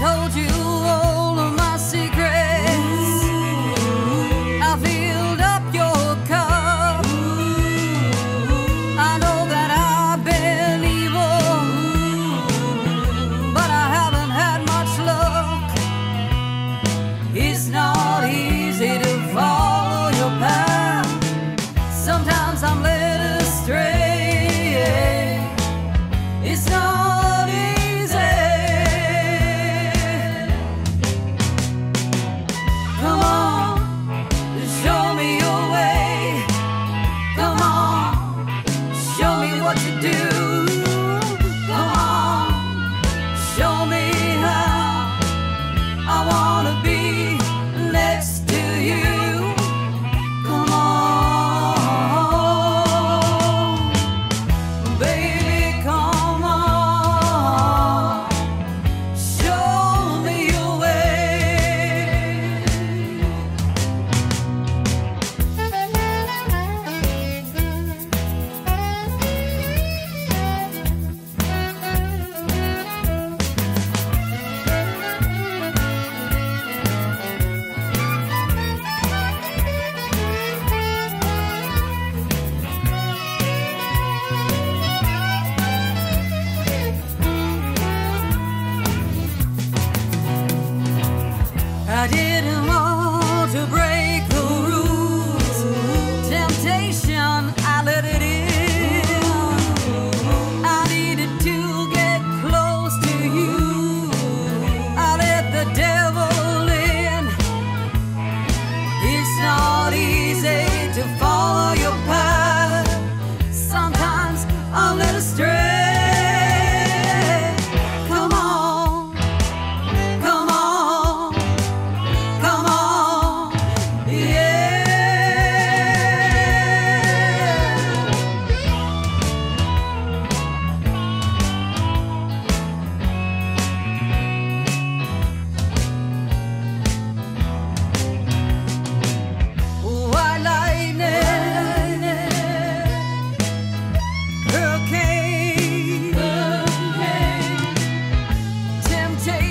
told you do.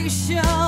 笑。